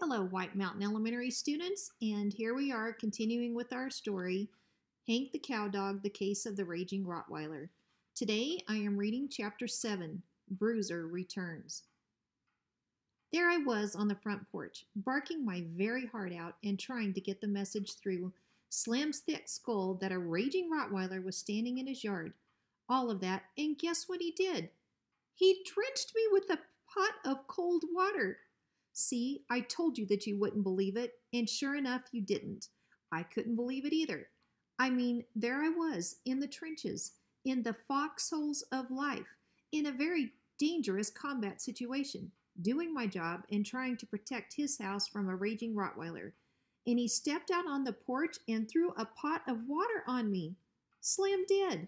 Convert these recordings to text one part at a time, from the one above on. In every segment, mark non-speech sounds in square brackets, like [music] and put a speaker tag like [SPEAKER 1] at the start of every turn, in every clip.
[SPEAKER 1] Hello, White Mountain Elementary students, and here we are continuing with our story Hank the Cow Dog, The Case of the Raging Rottweiler. Today I am reading Chapter 7 Bruiser Returns. There I was on the front porch, barking my very heart out and trying to get the message through Slim's thick skull that a raging Rottweiler was standing in his yard. All of that, and guess what he did? He drenched me with a pot of cold water. See, I told you that you wouldn't believe it, and sure enough, you didn't. I couldn't believe it either. I mean, there I was in the trenches, in the foxholes of life, in a very dangerous combat situation, doing my job and trying to protect his house from a raging Rottweiler. And he stepped out on the porch and threw a pot of water on me. Slim did.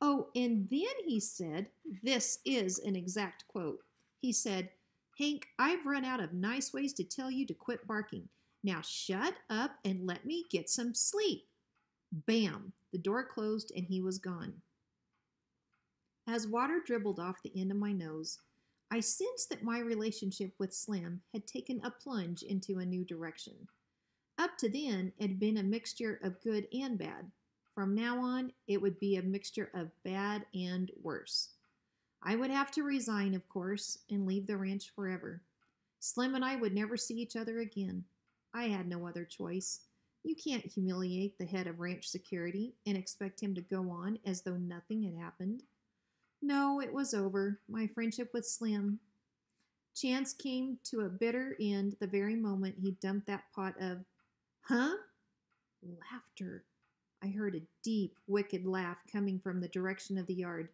[SPEAKER 1] Oh, and then he said, this is an exact quote. He said, Hank, I've run out of nice ways to tell you to quit barking. Now shut up and let me get some sleep. Bam! The door closed and he was gone. As water dribbled off the end of my nose, I sensed that my relationship with Slim had taken a plunge into a new direction. Up to then, it had been a mixture of good and bad. From now on, it would be a mixture of bad and worse. I would have to resign, of course, and leave the ranch forever. Slim and I would never see each other again. I had no other choice. You can't humiliate the head of ranch security and expect him to go on as though nothing had happened. No, it was over, my friendship with Slim. Chance came to a bitter end the very moment he dumped that pot of, huh? Laughter. I heard a deep, wicked laugh coming from the direction of the yard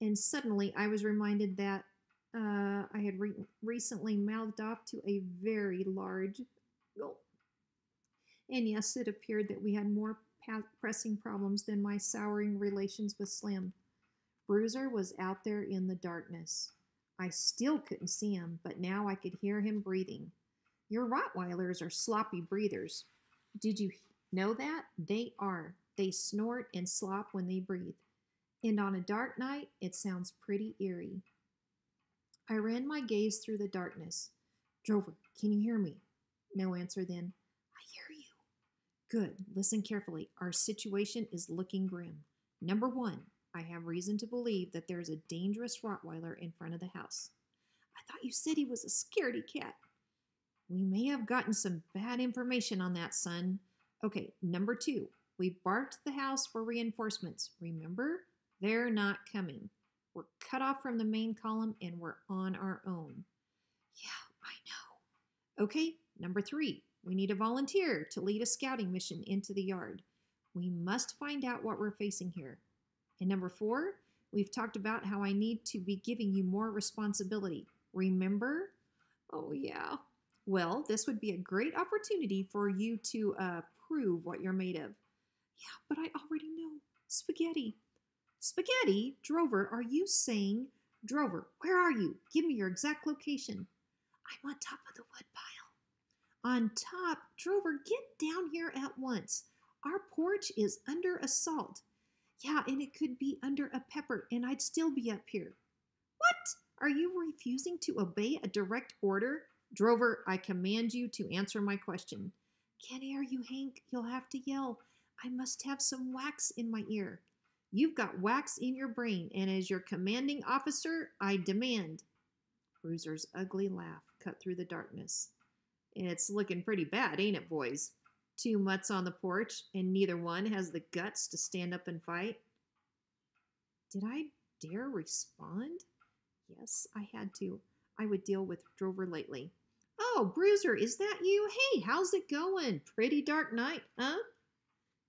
[SPEAKER 1] and suddenly I was reminded that uh, I had re- recently mouthed off to a very large gulp. And yes, it appeared that we had more pa- pressing problems than my souring relations with Slim. Bruiser was out there in the darkness. I still couldn't see him, but now I could hear him breathing. Your Rottweilers are sloppy breathers. Did you know that? They are. They snort and slop when they breathe and on a dark night it sounds pretty eerie. I ran my gaze through the darkness. Drover, can you hear me? No answer then. I hear you. Good. Listen carefully. Our situation is looking grim. Number one, I have reason to believe that there's a dangerous Rottweiler in front of the house. I thought you said he was a scaredy cat. We may have gotten some bad information on that, son. Okay, number two, we barked the house for reinforcements, remember? They're not coming. We're cut off from the main column and we're on our own. Yeah, I know. Okay, number three, we need a volunteer to lead a scouting mission into the yard. We must find out what we're facing here. And number four, we've talked about how I need to be giving you more responsibility. Remember? Oh, yeah. Well, this would be a great opportunity for you to uh, prove what you're made of. Yeah, but I already know. Spaghetti. Spaghetti, Drover, are you saying? Drover, where are you? Give me your exact location. I'm on top of the wood pile. On top? Drover, get down here at once. Our porch is under assault. Yeah, and it could be under a pepper, and I'd still be up here. What? Are you refusing to obey a direct order? Drover, I command you to answer my question. Can't hear you, Hank. You'll have to yell. I must have some wax in my ear. You've got wax in your brain, and as your commanding officer, I demand. Bruiser's ugly laugh cut through the darkness. It's looking pretty bad, ain't it, boys? Two mutts on the porch, and neither one has the guts to stand up and fight. Did I dare respond? Yes, I had to. I would deal with Drover lately. Oh, Bruiser, is that you? Hey, how's it going? Pretty dark night, huh?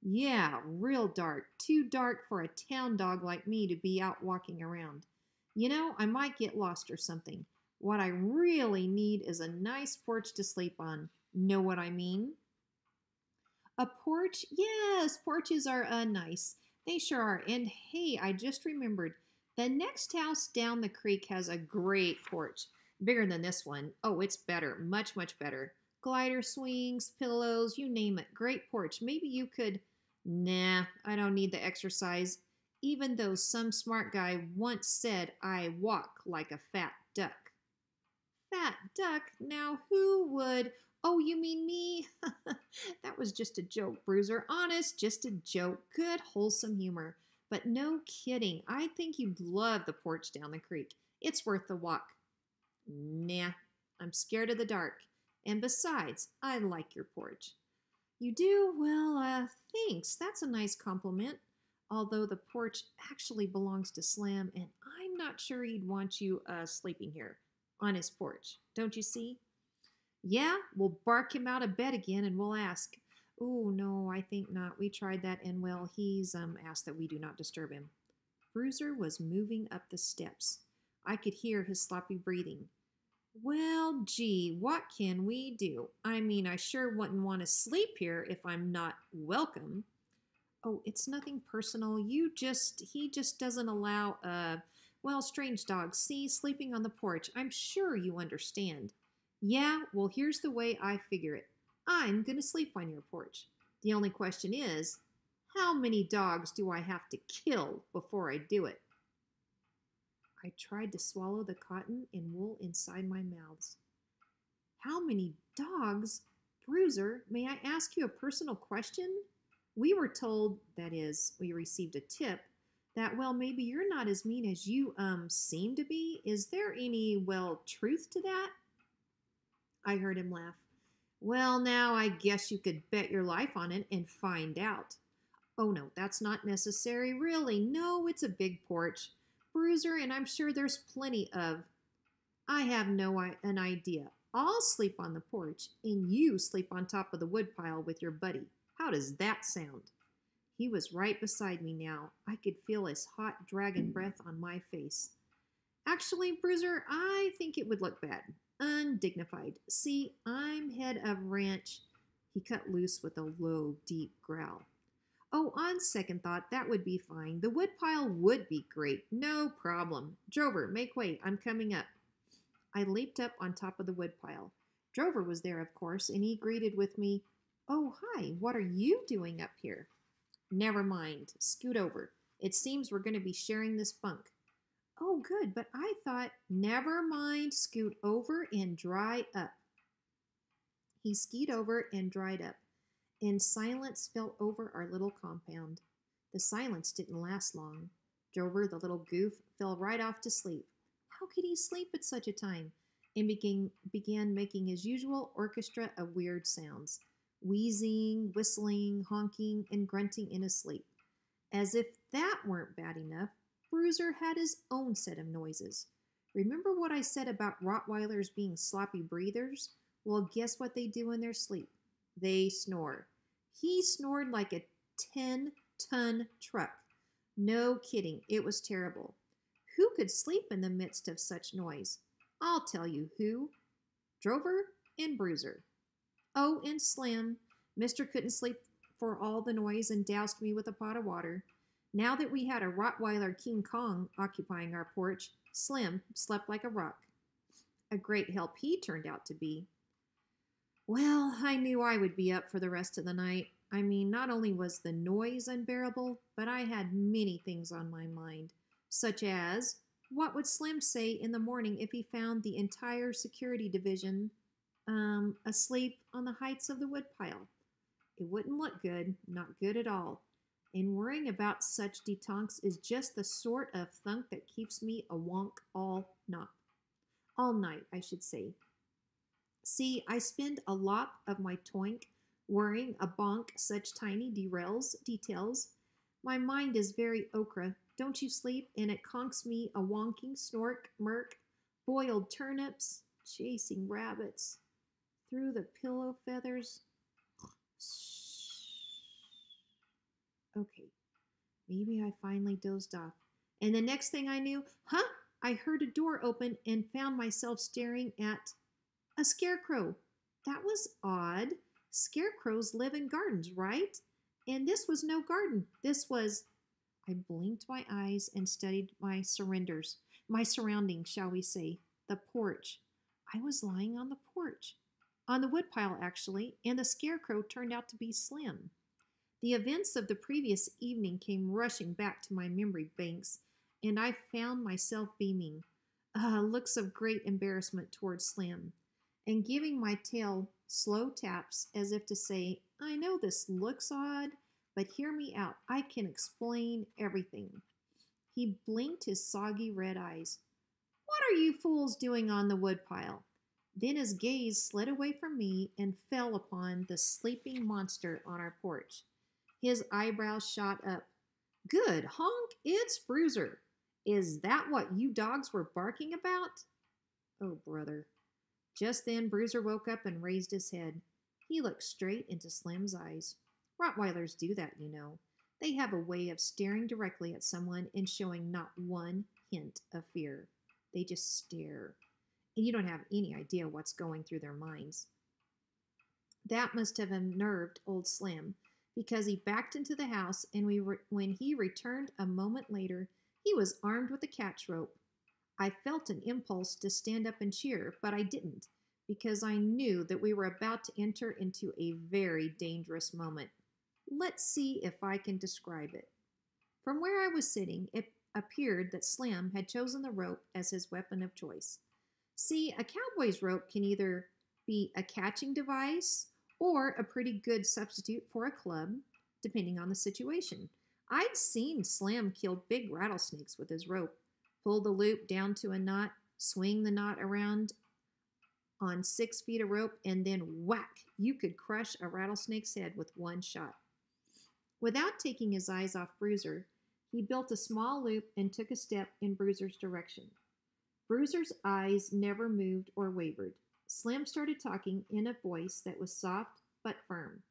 [SPEAKER 1] Yeah, real dark. Too dark for a town dog like me to be out walking around. You know, I might get lost or something. What I really need is a nice porch to sleep on. Know what I mean? A porch? Yes, porches are uh, nice. They sure are. And hey, I just remembered the next house down the creek has a great porch. Bigger than this one. Oh, it's better. Much, much better. Glider swings, pillows, you name it. Great porch. Maybe you could Nah, I don't need the exercise, even though some smart guy once said I walk like a fat duck. Fat duck? Now who would? Oh, you mean me? [laughs] that was just a joke, Bruiser. Honest, just a joke. Good, wholesome humor. But no kidding, I think you'd love the porch down the creek. It's worth the walk. Nah, I'm scared of the dark. And besides, I like your porch. You do? Well, uh, thanks. That's a nice compliment. Although the porch actually belongs to Slim, and I'm not sure he'd want you uh, sleeping here on his porch. Don't you see? Yeah, we'll bark him out of bed again and we'll ask. Oh, no, I think not. We tried that, and well, he's um, asked that we do not disturb him. Bruiser was moving up the steps. I could hear his sloppy breathing. Well, gee, what can we do? I mean, I sure wouldn't want to sleep here if I'm not welcome. Oh, it's nothing personal. You just, he just doesn't allow, uh, well, strange dogs. See, sleeping on the porch. I'm sure you understand. Yeah, well, here's the way I figure it. I'm going to sleep on your porch. The only question is, how many dogs do I have to kill before I do it? I tried to swallow the cotton and wool inside my mouths. How many dogs? Bruiser, may I ask you a personal question? We were told, that is, we received a tip, that, well, maybe you're not as mean as you, um, seem to be. Is there any, well, truth to that? I heard him laugh. Well, now I guess you could bet your life on it and find out. Oh, no, that's not necessary, really. No, it's a big porch bruiser, and I'm sure there's plenty of. I have no an idea. I'll sleep on the porch, and you sleep on top of the woodpile with your buddy. How does that sound? He was right beside me now. I could feel his hot dragon breath on my face. Actually, Bruiser, I think it would look bad. Undignified. See, I'm head of ranch. He cut loose with a low, deep growl. Oh, on second thought, that would be fine. The woodpile would be great. No problem. Drover, make way. I'm coming up. I leaped up on top of the woodpile. Drover was there, of course, and he greeted with me, Oh, hi, what are you doing up here? Never mind. Scoot over. It seems we're going to be sharing this bunk. Oh, good, but I thought, never mind, scoot over and dry up. He skied over and dried up and silence fell over our little compound. The silence didn't last long. Drover, the little goof, fell right off to sleep. How could he sleep at such a time? And began, began making his usual orchestra of weird sounds wheezing, whistling, honking, and grunting in his sleep. As if that weren't bad enough, Bruiser had his own set of noises. Remember what I said about Rottweilers being sloppy breathers? Well, guess what they do in their sleep? They snore. He snored like a 10 ton truck. No kidding, it was terrible. Who could sleep in the midst of such noise? I'll tell you who Drover and Bruiser. Oh, and Slim. Mister couldn't sleep for all the noise and doused me with a pot of water. Now that we had a Rottweiler King Kong occupying our porch, Slim slept like a rock. A great help he turned out to be. Well, I knew I would be up for the rest of the night. I mean, not only was the noise unbearable, but I had many things on my mind, such as what would Slim say in the morning if he found the entire security division um, asleep on the heights of the woodpile? It wouldn't look good, not good at all. And worrying about such detonks is just the sort of thunk that keeps me a wonk all night. All night, I should say. See, I spend a lot of my toink worrying a bonk such tiny derails details. My mind is very okra. Don't you sleep? And it conks me a wonking snork murk, boiled turnips, chasing rabbits through the pillow feathers. Okay, maybe I finally dozed off. And the next thing I knew, huh? I heard a door open and found myself staring at a scarecrow. That was odd. Scarecrows live in gardens, right? And this was no garden. This was. I blinked my eyes and studied my surrenders, my surroundings, shall we say, the porch. I was lying on the porch, on the woodpile actually, and the scarecrow turned out to be Slim. The events of the previous evening came rushing back to my memory banks, and I found myself beaming. Uh, looks of great embarrassment towards Slim and giving my tail slow taps as if to say, I know this looks odd, but hear me out. I can explain everything. He blinked his soggy red eyes. What are you fools doing on the woodpile? Then his gaze slid away from me and fell upon the sleeping monster on our porch. His eyebrows shot up. Good honk, it's Bruiser. Is that what you dogs were barking about? Oh, brother. Just then, Bruiser woke up and raised his head. He looked straight into Slim's eyes. Rottweilers do that, you know. They have a way of staring directly at someone and showing not one hint of fear. They just stare, and you don't have any idea what's going through their minds. That must have unnerved old Slim, because he backed into the house, and we re- when he returned a moment later, he was armed with a catch rope. I felt an impulse to stand up and cheer, but I didn't, because I knew that we were about to enter into a very dangerous moment. Let's see if I can describe it. From where I was sitting, it appeared that Slim had chosen the rope as his weapon of choice. See, a cowboy's rope can either be a catching device or a pretty good substitute for a club, depending on the situation. I'd seen Slim kill big rattlesnakes with his rope, pull the loop down to a knot, swing the knot around on six feet of rope, and then whack, you could crush a rattlesnake's head with one shot. Without taking his eyes off Bruiser, he built a small loop and took a step in Bruiser's direction. Bruiser's eyes never moved or wavered. Slim started talking in a voice that was soft but firm.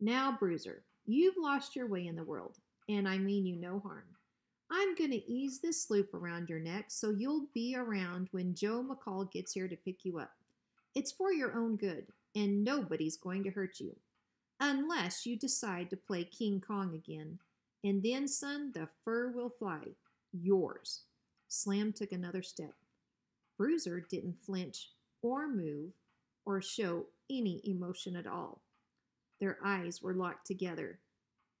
[SPEAKER 1] Now, Bruiser, you've lost your way in the world, and I mean you no harm. I'm going to ease this loop around your neck so you'll be around when Joe McCall gets here to pick you up. It's for your own good, and nobody's going to hurt you unless you decide to play King Kong again. And then, son, the fur will fly. Yours. Slim took another step. Bruiser didn't flinch or move or show any emotion at all. Their eyes were locked together.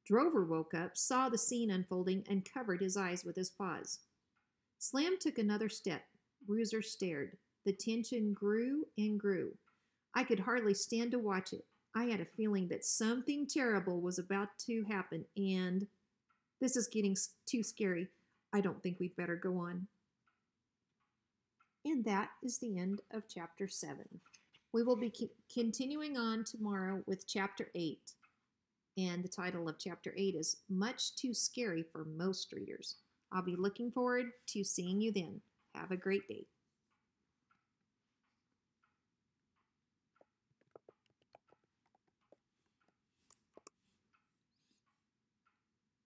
[SPEAKER 1] Drover woke up, saw the scene unfolding, and covered his eyes with his paws. Slim took another step. Bruiser stared. The tension grew and grew. I could hardly stand to watch it. I had a feeling that something terrible was about to happen, and this is getting too scary. I don't think we'd better go on. And that is the end of chapter 7. We will be continuing on tomorrow with chapter 8. And the title of chapter 8 is Much Too Scary for Most Readers. I'll be looking forward to seeing you then. Have a great day.